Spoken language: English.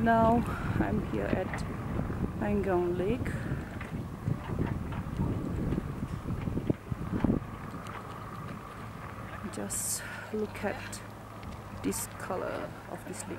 now I'm here at Pangong Lake. Just look at this color of this lake.